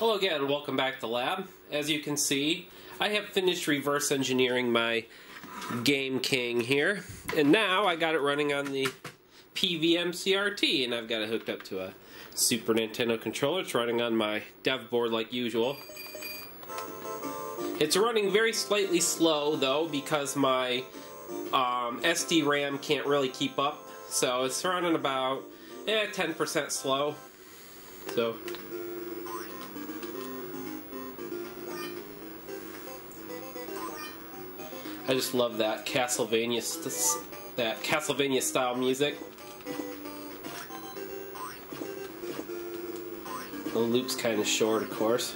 Hello again, welcome back to lab. As you can see, I have finished reverse engineering my Game King here, and now I got it running on the PVM CRT, and I've got it hooked up to a Super Nintendo controller. It's running on my dev board like usual. It's running very slightly slow though because my um, SD RAM can't really keep up, so it's running about eh, 10% slow. So I just love that Castlevania that Castlevania style music. The loop's kind of short, of course.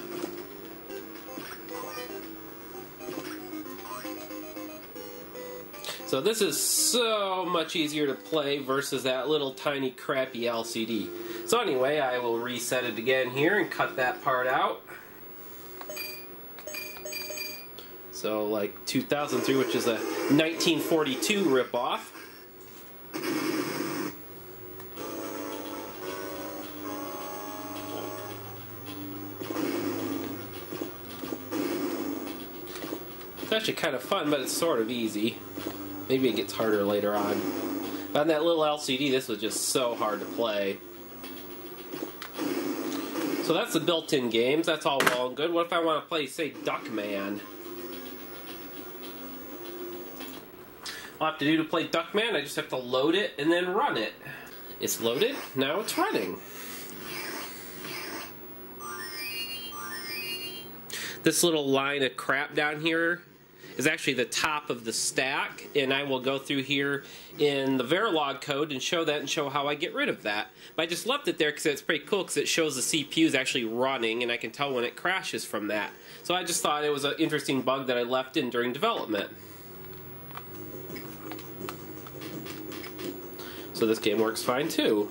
So this is so much easier to play versus that little tiny crappy LCD. So anyway, I will reset it again here and cut that part out. So like 2003, which is a 1942 ripoff. It's actually kind of fun, but it's sort of easy. Maybe it gets harder later on. But on that little LCD, this was just so hard to play. So that's the built-in games. That's all well and good. What if I want to play, say, Duckman? All I have to do to play Duckman, I just have to load it and then run it. It's loaded, now it's running. This little line of crap down here is actually the top of the stack, and I will go through here in the Verilog code and show that and show how I get rid of that. But I just left it there because it's pretty cool because it shows the CPU is actually running, and I can tell when it crashes from that. So I just thought it was an interesting bug that I left in during development. So this game works fine too.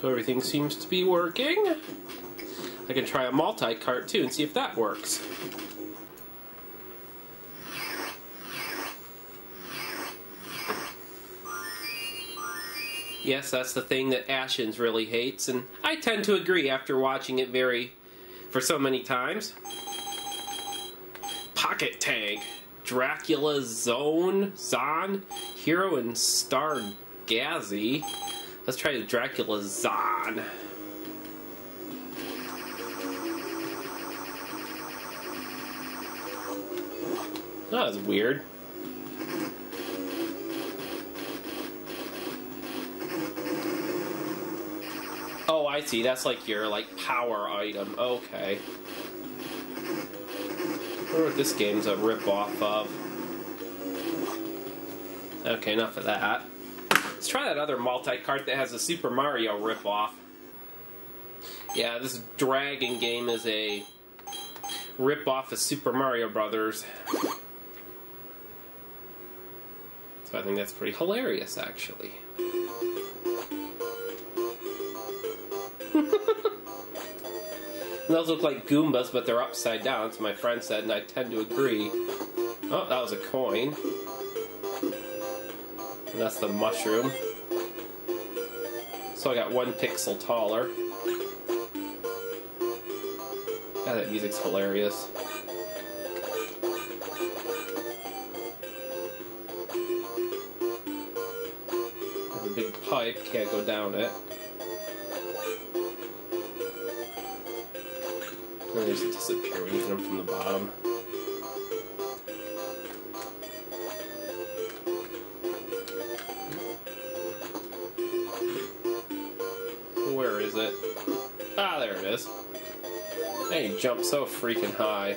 So everything seems to be working. I can try a multi-cart too and see if that works. Yes, that's the thing that Ashens really hates, and I tend to agree after watching it very for so many times. Pocket Tank, Dracula Zone, Zon, Hero and Star Gazi. Let's try Dracula Zon. That was weird. Oh, I see. That's like your like power item. Okay. I wonder what this game's a rip-off of. Okay, enough of that. Let's try that other multi-cart that has a Super Mario rip-off. Yeah, this Dragon game is a rip-off of Super Mario Brothers. So I think that's pretty hilarious, actually. those look like Goombas, but they're upside down, so my friend said, and I tend to agree. Oh, that was a coin. And that's the mushroom. So I got one pixel taller. God, that music's hilarious. Can't go down it. And they just disappear when you hit from the bottom. Where is it? Ah, there it is. Hey, jump so freaking high.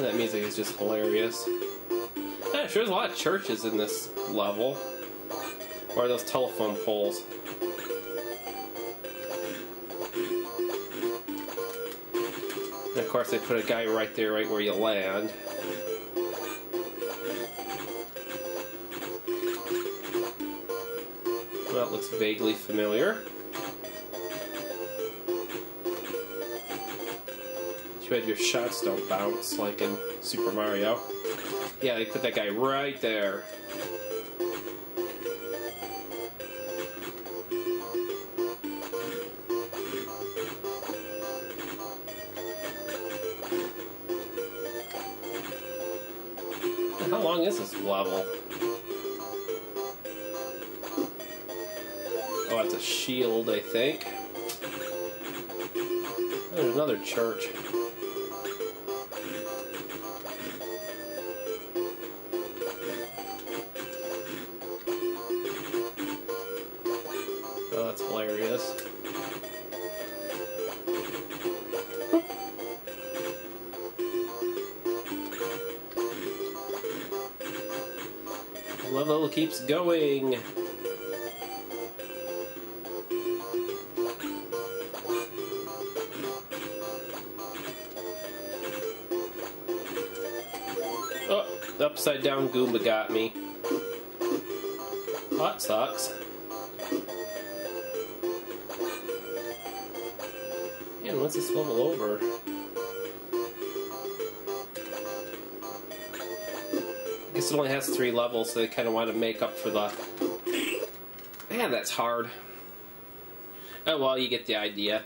And that music is just hilarious. Yeah, sure, there's a lot of churches in this level. Or those telephone poles. And of course they put a guy right there, right where you land. Well, that looks vaguely familiar. Too bad your shots don't bounce like in Super Mario. Yeah, they put that guy right there. How long is this level? Oh, it's a shield, I think. There's another church. Level keeps going. Oh, upside down Goomba got me. That socks. Man, what's this level over? It only has three levels, so they kind of want to make up for the. Man, that's hard. Oh well, you get the idea.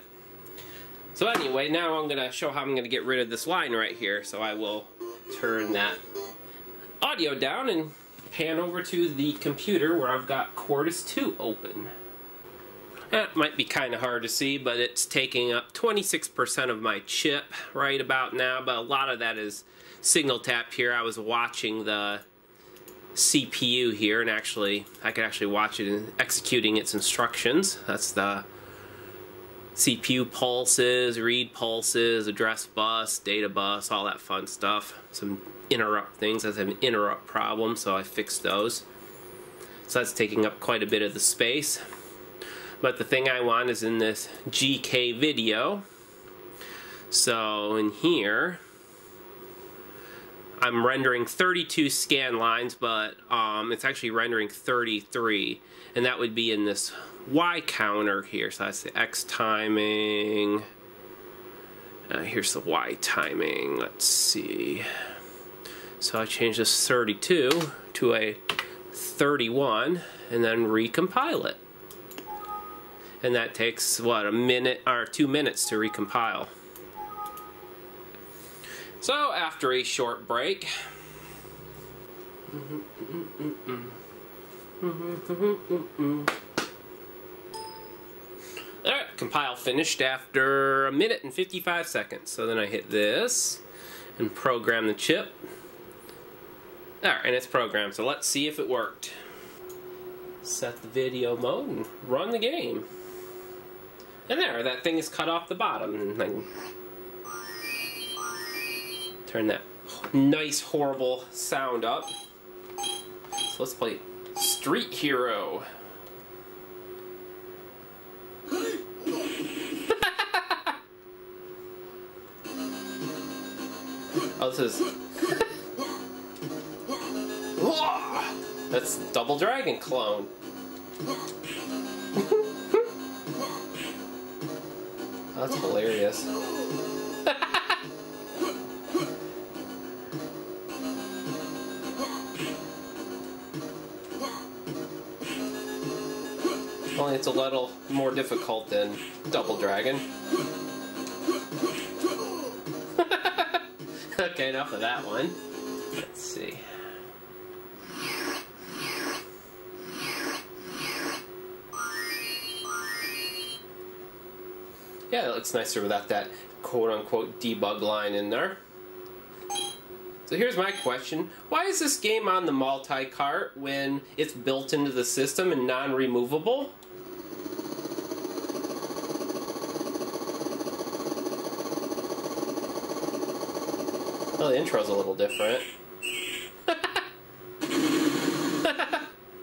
So anyway, now I'm going to show how I'm going to get rid of this line right here. So I will turn that audio down and pan over to the computer where I've got Quartus 2 open. That might be kind of hard to see, but it's taking up 26% of my chip right about now, but a lot of that is signal tap here. I was watching the CPU here, and actually, I could actually watch it executing its instructions. That's the CPU pulses, read pulses, address bus, data bus, all that fun stuff. Some interrupt things. I have an interrupt problem, so I fixed those. So that's taking up quite a bit of the space. But the thing I want is in this GK video. So in here, I'm rendering 32 scan lines, but um, it's actually rendering 33. And that would be in this Y counter here. So that's the X timing. Uh, here's the Y timing. Let's see. So I change this 32 to a 31 and then recompile it. And that takes, what, a minute or two minutes to recompile. So after a short break, Alright, compile finished after a minute and 55 seconds. So then I hit this and program the chip. Alright, and it's programmed, so let's see if it worked. Set the video mode and run the game. And there, that thing is cut off the bottom. Turn that nice, horrible sound up. So let's play Street Hero. oh, this is. That's Double Dragon clone. Oh, that's hilarious. It's a little more difficult than Double Dragon. okay, enough of that one. Let's see. Yeah, it looks nicer without that quote-unquote debug line in there. So here's my question. Why is this game on the multi-cart when it's built into the system and non-removable? Well, the intro's a little different.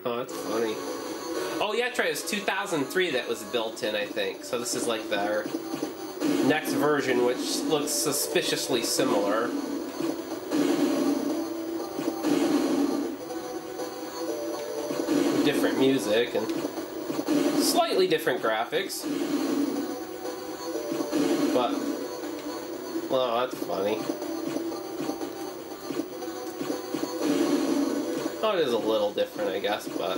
oh, that's funny. Oh, yeah, try it was 2003 that was built in, I think. So this is like their next version, which looks suspiciously similar. Different music and slightly different graphics. But, well, that's funny. It is a little different, I guess, but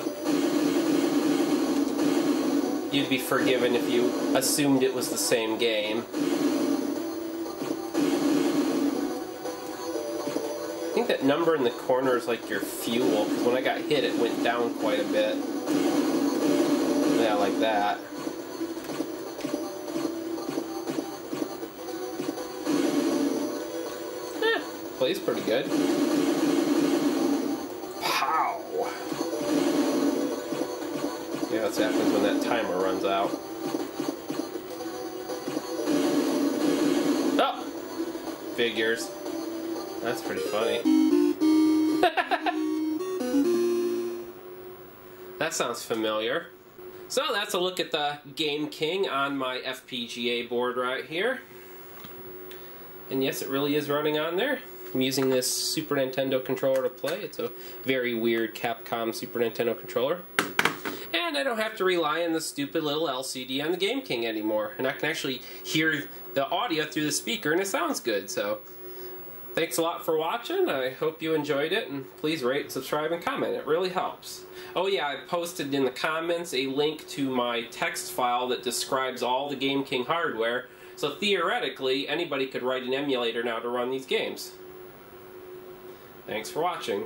you'd be forgiven if you assumed it was the same game. I think that number in the corner is like your fuel, because when I got hit it went down quite a bit. Yeah, like that. Eh, plays pretty good. That's happens when that timer runs out. Oh! Figures. That's pretty funny. that sounds familiar. So that's a look at the Game King on my FPGA board right here. And yes, it really is running on there. I'm using this Super Nintendo controller to play. It's a very weird Capcom Super Nintendo controller. And I don't have to rely on the stupid little LCD on the Game King anymore. And I can actually hear the audio through the speaker and it sounds good. So thanks a lot for watching. I hope you enjoyed it. And please rate, subscribe, and comment. It really helps. Oh yeah, I posted in the comments a link to my text file that describes all the Game King hardware. So theoretically, anybody could write an emulator now to run these games. Thanks for watching.